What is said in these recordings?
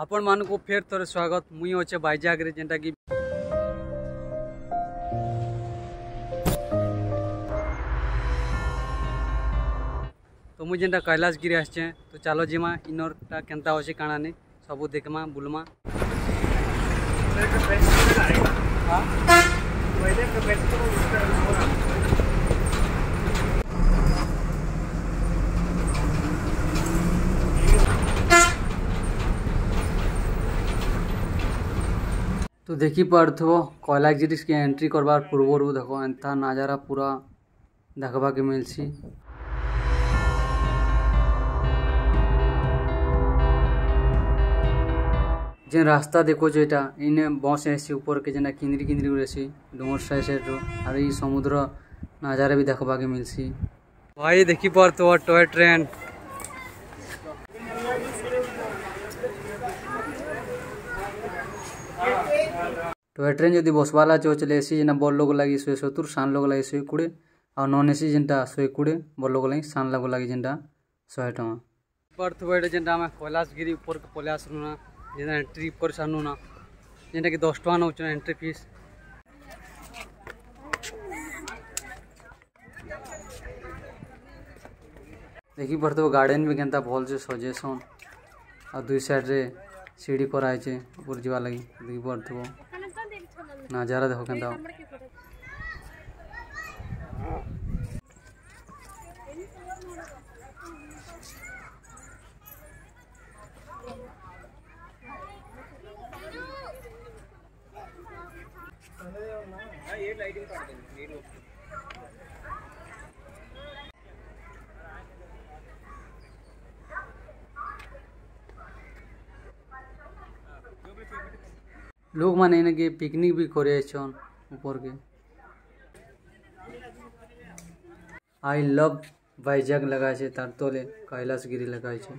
आपण मानक फेर थोड़े स्वागत। मुई अच्छे बैजाग जेनटा कि तो मुझे जेनटा कैलाश गिरी आसचे तो चलो जीमा इनरटा केनता अच्छे काणा नहीं सब देखमा बुलमा। हाँ? देखी पार्थ कला जिस के एंट्री करवार पूर्व देखो एंता नज़ारा पूरा देखा के मिलसी जेन रास्ता देखो जेटा इने बस ऐसी ऊपर के जेना किंदरी किंदरी उड़ेसी डोंगर साइड साइड रो और ये समुद्र नज़ारा भी देखबा के मिलसी भाई देखी पर तो टॉय ट्रेन। तो ट्रेन जदि बसवाला चले सी जेना बड़ लोग लगे शहे सतुर सान लोग लगे शहे कोड़े आ नन ए सी जेनटा शहे कोड़े बड़ लोग लगे सान लोग लगे तो हाँ। तो जेनटा शहे टाँग बर्थ जेनटा आम कैलाशगिरी ऊपर के पलै आसलुना जेना एंट्री कर सारूना जेनटा कि दस टा नौ एंट्री फ़ीस देखी पड़ते तो गार्डेन भी के भल से सजेसन आ दुई साइड ଫିସ୍ ଦେଖିପାରୁଥିବ ଗାର୍ଡ଼େନ୍ ବି କେନ୍ତା ଭଲ୍ସେ ସଜେସନ୍ ଆଉ ଦୁଇ ସାଇଡ଼୍ରେ ସିଡ଼ି କରାହେଇଛେ ଉପର ଯିବାର୍ ଲାଗି ଦେଖିପାରୁଥିବ ନଜାରା ଦେଖ କେନ୍ତା ଲୋକମାନେ ଏନେକି ପିକନିକ୍ ବି କରି ଆଇଛନ୍ ଉପରକେ ଆଇ ଲଭ୍ ଭାଇଜାଗ ଲେଖାହେଇଛେ ତାର ତଲେ କୈଳାସଗିରି ଲେଖାହେଇଛେ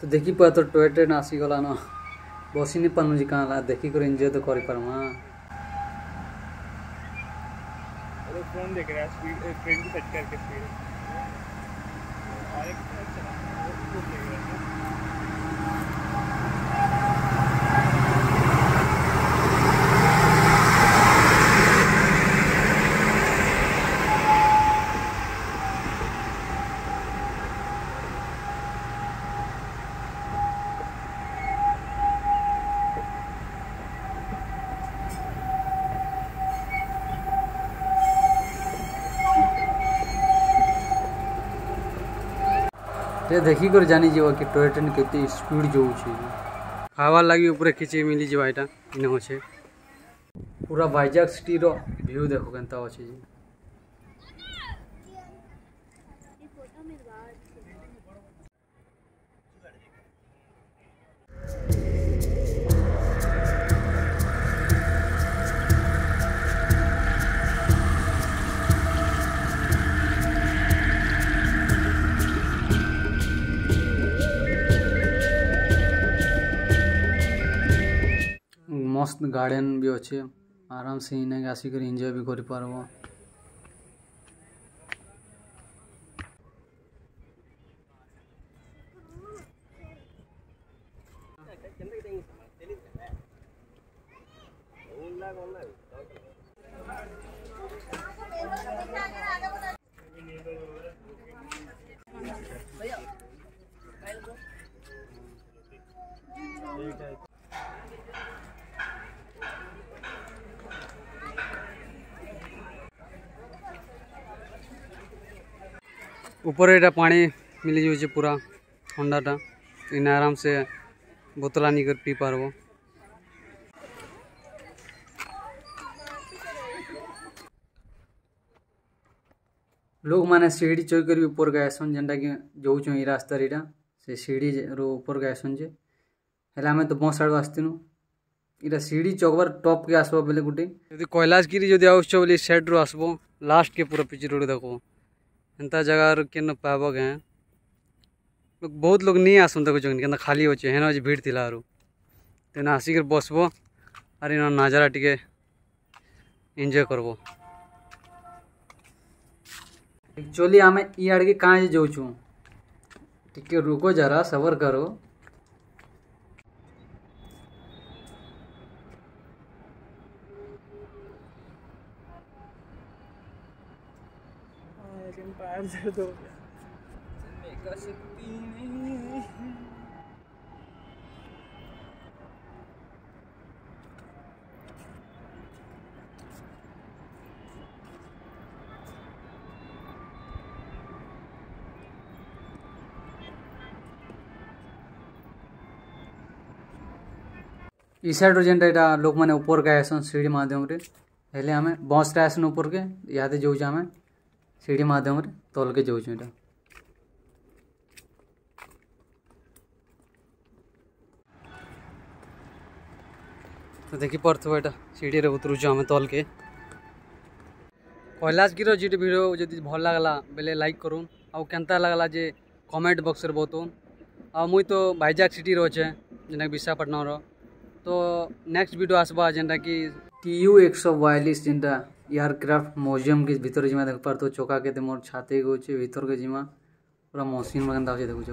ତ ଦେଖିପାର ତ ଟୟ ଟ୍ରେନ୍ ଆସିଗଲାନ ବସି ନି ପାରୁନୁ ଯେ କାଁ ହେଲା ଦେଖିକରି ଏନ୍ଜୟ ତ କରିପାରମା अरे फ़ोन देख रहा है स्पीड ट्रेन की सेट करके स्पीड और एक ସେ ଦେଖିକରି ଜାଣିଯିବ କି ଟୟ ଟ୍ରେନ୍ କେତେ ସ୍ପିଡ୍ ଯାଉଛି। ଖାଇବାର୍ ଲାଗି ଉପରେ କିଛି ମିଳିଯିବା ଏଇଟା ଇନେ ଅଛେ। ପୁରା ଭାଇଜାଗ ସିଟିର ଭିୟୁ ଦେଖ କେନ୍ତା ଅଛେ। ଯେ ମସ୍ତ ଗାର୍ଡେନ୍ ବି ଅଛେ ଆରାମସେ ଇନେ ଆସିକରି ଏନ୍ଜୟ ବି କରିପାରବ ଉପରେ ଏଇଟା ପାଣି ମିଳିଯାଉଛି ପୁରା ଥଣ୍ଡାଟା ଇନେ ଆରାମସେ ବୋତଲ ଆନିକରି ପିଇ ପାରବ ଲୋକମାନେ ସିଡ଼ି ଚଢ଼ିକରି ଉପରକୁ ଆଏସନ୍ ଯେନ୍ଟାକି ଯାଉଛନ୍ ଇ ରାସ୍ତାରେ ଇଟା ସେ ସିଡ଼ିରୁ ଉପରକୁ ଆଏସନ୍ ଯେ ହେଲେ ଆମେ ତ ବସ୍ ଆଡ଼ୁ ଆସିଥିନୁ ଇଟା ସିଡ଼ି ଚଘବାର ଟପ୍କେ ଆସ୍ବ ବେଲେ ଗୁଟେ ଯଦି କୈଳାସଗିରି ଯଦି ଆସୁଛ ବୋଲି ସେଟ୍ରୁ ଆସ୍ବ ଲାଷ୍ଟକେ ପୁରା ପିଚି ରୋଡ଼ ଦେଖବ एंता जगह के केन पाबगे बहुत लोग नहीं आसंत कुछ के खाली अच्छे हेन अच्छे भीड़ थी आर तेना तो आसिक बसबो आर इन नज़ारा टी एंजय करब एक्चुअली आम इाड़े कहाँ जाऊ टी रोको जरा सबर करो। लेकिन पैर दर्द हो गया चलने का शक्ति नहीं ଇ ସାଇଡ଼୍ରୁ ଯେନ୍ଟା ଏଇଟା ଲୋକମାନେ ଉପରକେ ଆଏସନ୍ ସିଢ଼ି ମାଧ୍ୟମରେ ହେଲେ ଆମେ ବସ୍ରେ ଆସନ୍ ଉପରକେ ଇହାଦେ ଯାଉଛେ ଆମେ ସିଡ଼ି ମାଧ୍ୟମରେ ତଲକେ ଯାଉଛୁ ଏଇଟା ତ ଦେଖିପାରୁଥିବ ଏଇଟା ସିଡ଼ିରେ ଉତରୁଛୁ ଆମେ ତଲକେ କୈଳାସଗିର ଯେଟି ଭିଡ଼ିଓ ଯଦି ଭଲ ଲାଗ୍ଲା ବେଲେ ଲାଇକ୍ କରୁନ୍ ଆଉ କେନ୍ତା ଲାଗ୍ଲା ଯେ କମେଣ୍ଟ ବକ୍ସରେ ବତଉନ୍ ଆଉ ମୁଇଁ ତ ଭାଇଜାକ୍ ସିଟିରେ ଅଛେ ଯେନ୍ଟାକି ବିଶାଖାପାଟଣାର ତ ନେକ୍ସଟ ଭିଡ଼ିଓ ଆସ୍ବା ଯେନ୍ଟାକି ଟି ୟୁ ଏକଶହ ବୟାଲିଶ ଯେନ୍ଟା ଏହାର କ୍ରାଫ୍ଟ ମ୍ୟୁଜିୟମ୍କେ ଭିତରେ ଯିମା ଦେଖପାରୁଥିବ ଚକାକେ ତମର ଛାତେକେ ଅଛେ ଭିତରକେ ଯିମା ପୁରା ମସିନ୍ ମାନେ କେନ୍ତା ଅଛେ ଦେଖୁଛ